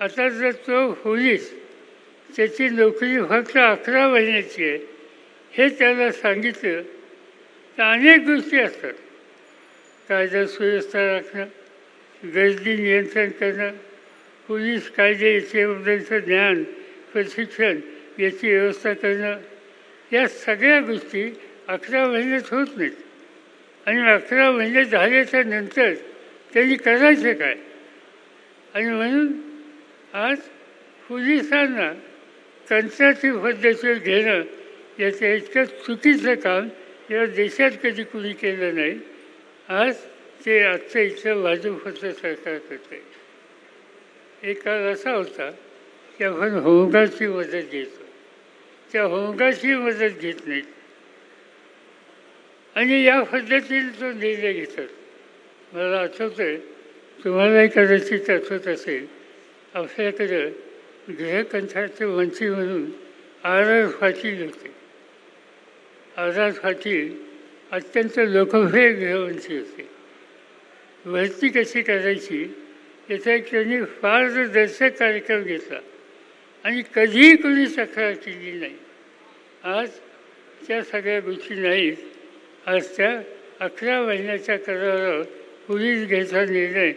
आता जर तो होईस त्याची नोकरी फक्त अकरा महिन्याची आहे हे त्याला सांगितलं तर अनेक गोष्टी असतात. कायदा सुव्यवस्था राखणं गर्दी नियंत्रण करणं पोलीस कायदे याच्याबद्दलचं ज्ञान प्रशिक्षण याची व्यवस्था करणं या सगळ्या गोष्टी अकरा महिन्यात होत नाहीत. आणि अकरा महिने झाल्याच्यानंतर त्यांनी करायचं काय? आणि म्हणून आज पोलिसांना तंत्राची पद्धतीवर घेणं याचं इतकं चुकीचं काम या देशात कधी कुणी केलं नाही आज ते आजचं इथलं भाजपचं सरकार करतं आहे एक काळ असा होता की आपण होमगार्डची मदत घेतो. त्या होमगार्डची मदत घेत नाहीत. आणि या पद्धतीने तो निर्णय घेतात. मला आठवतं आहे तुम्हालाही कदाचित आठवत असेल आपल्याकडं गृहकंठाचे वंशी म्हणून आर आर पाटील होते आर आर पाटील अत्यंत लोकप्रिय गृहमंत्री होते. भरती कशी करायची याचा त्यांनी पारदर्शक कार्यक्रम घेतला आणि कधीही कोणी तक्रार केली नाही. आज त्या सगळ्या गोष्टी नाहीत. आज त्या अकरा महिन्याच्या करारावर पोलीस घ्यायचा निर्णय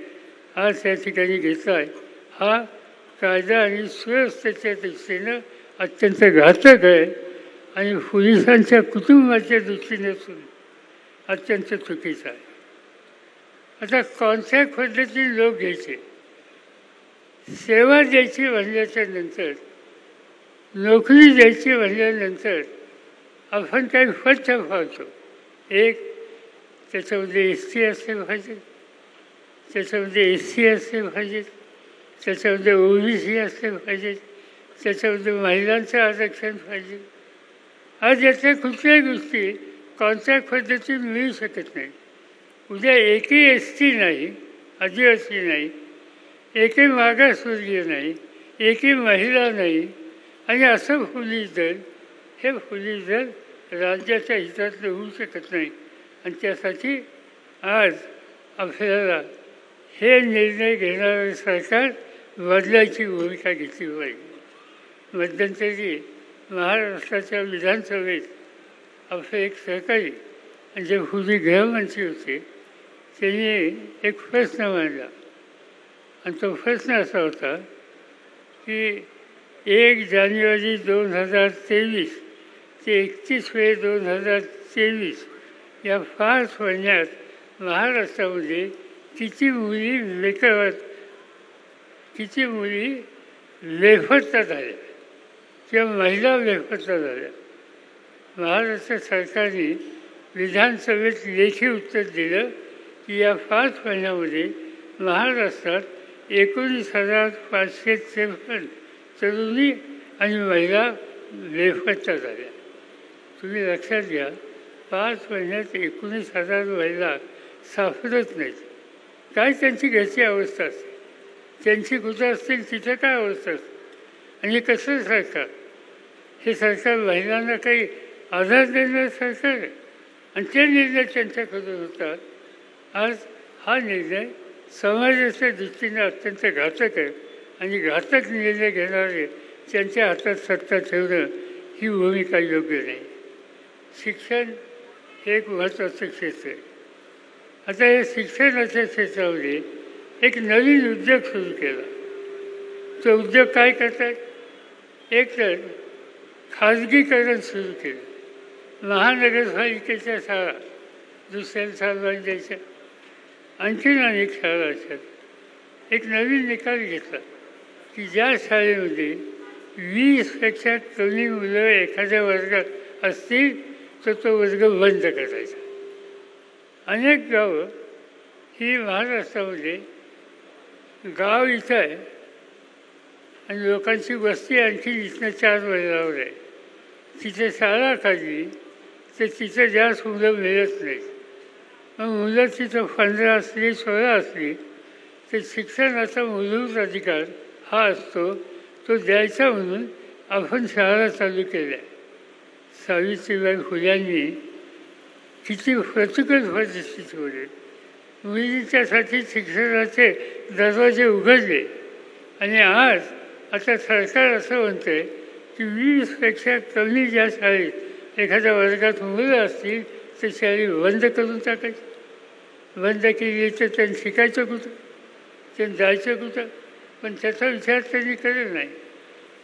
आज त्या ठिकाणी घेतला आहे. हा कायदा आणि सुव्यवस्थेच्या दृष्टीनं अत्यंत घातक आहे आणि पोलिसांच्या कुटुंबाच्या दृष्टीने अत्यंत चुकीचा आहे. आता कॉन्ट्रॅक्ट पद्धतीने लोक घ्यायचे सेवा द्यायची म्हणल्याच्या नंतर नोकरी द्यायची म्हणल्यानंतर आपण काही फट पाहतो. एक त्याच्यामध्ये एस टी असले पाहिजे त्याच्यामध्ये एस सी असले पाहिजेत त्याच्यामध्ये ओ बी सी असले पाहिजे त्याच्यामध्ये महिलांचं आरक्षण पाहिजे. आज याच्या कुठल्याही गोष्टी कॉन्ट्रॅक्ट पद्धतीत मिळू शकत नाही. उद्या एकही एस टी नाही आदिवासी नाही एकही मागासवर्गीय नाही एकही महिला नाही आणि असं पोलीस दल हे पोलीस दल राज्याच्या हितातलं होऊ शकत नाही. आणि त्यासाठी आज आपल्याला हे निर्णय घेणारं सरकार बदलायची भूमिका घेतली पाहिजे. मध्यंतरी महाराष्ट्राच्या विधानसभेत आपले एक सहकारी आणि जे पूर्वी गृहमंत्री होते त्यांनी एक प्रश्न मांडला. आणि तो प्रश्न असा होता की एक जानेवारी दोन हजार तेवीस ते एकतीस मे दोन हजार तेवीस या पाच महिन्यात महाराष्ट्रामध्ये किती मुली लेखवत किती मुली लेफता झाल्या किंवा महिला लेफता झाल्या. महाराष्ट्र सरकारने विधानसभेत लेखी उत्तर दिलं की या पाच महिन्यामध्ये महाराष्ट्रात एकोणीस हजार पाचशे त्रेपन्न तरुणी आणि महिला बेफत्ता झाल्या. तुम्ही लक्षात घ्या पाच महिन्यात एकोणीस हजार महिला सापडत नाहीत. काय त्यांची घरची अवस्था असते त्यांची कुठं असतील तिथं काय अवस्था आणि कसं सरकार? हे सरकार महिलांना काही आधार देणारं सरकार आहे. आणि ते निर्णय त्यांच्याकडून होतात. आज हा निर्णय समाजाच्या दृष्टीने अत्यंत घातक आहे. आणि घातक निर्णय घेणारे त्यांच्या हातात सत्ता ठेवणं ही भूमिका योग्य नाही. शिक्षण हे एक महत्त्वाचं क्षेत्र आहे. आता या शिक्षणाच्या क्षेत्रामध्ये एक नवीन उद्योग सुरू केला. तो उद्योग काय करतात? एक तर खाजगीकरण सुरू केलं. महानगरपालिकेच्या शाळा दुसऱ्या शाळा द्यायच्या आणखीन अनेक शाळा असतात एक नवीन निकाल घेतला की ज्या शाळेमध्ये वीसपेक्षा कमी मुलं एखाद्या वर्गात असतील तर तो वर्ग बंद करायचा. अनेक गावं ही महाराष्ट्रामध्ये गाव इथं आहे. आणि लोकांची वस्ती आणखी इथनं चार महिन्यावर आहे. तिथे शाळा काढली तर तिथं जास्त मुलं मिळत नाहीत मग मुलं तिथं पंधरा असली सोळा असली तर शिक्षणाचा मूलभूत अधिकार हा असतो तो द्यायचा म्हणून आपण शाळा चालू केल्या. सावित्रीबाई फुल्यांनी किती प्रतिकूल परिस्थितीमध्ये मुलींच्यासाठी शिक्षणाचे दरवाजे उघडले. आणि आज आता सरकार असं म्हणतं की वीसपेक्षा कमी ज्या शाळेत एखाद्या वर्गात मुलं असतील तर शाळे बंद करून टाकायची. बंद केली तर त्यांनी शिकायचं कुठं? त्यांनी जायचं कुठं? पण त्याचा विचार त्यांनी करत नाही.